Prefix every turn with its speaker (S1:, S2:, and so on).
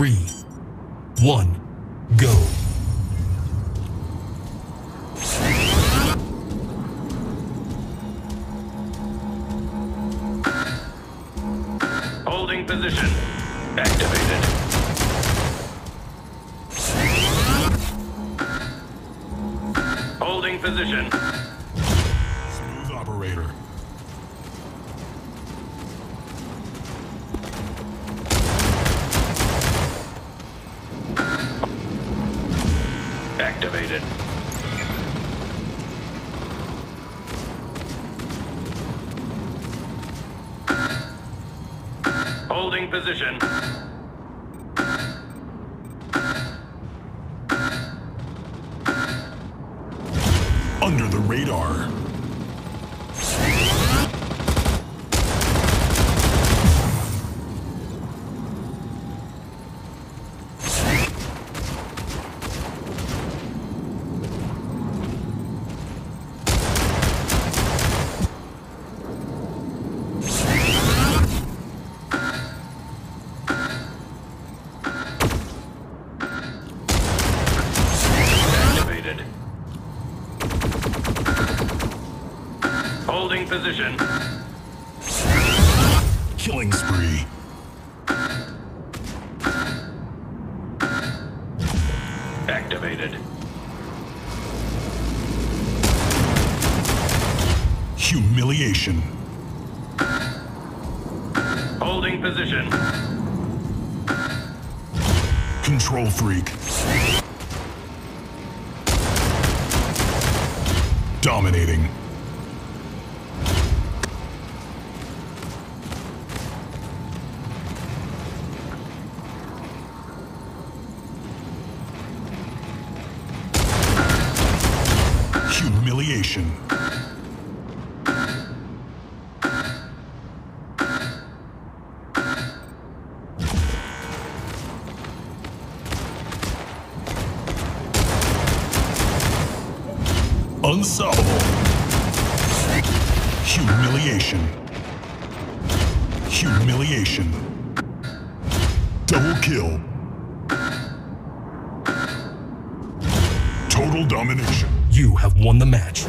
S1: three, one, go.
S2: Holding position. Activated. Holding position.
S3: Smooth operator.
S2: Activated. Holding position.
S3: Under the radar.
S2: Holding position.
S3: Killing spree.
S2: Activated.
S3: Humiliation.
S2: Holding position.
S3: Control freak. Dominating. Humiliation. Unsolvable. Humiliation. Humiliation. Double kill. Total domination.
S1: You have won the match.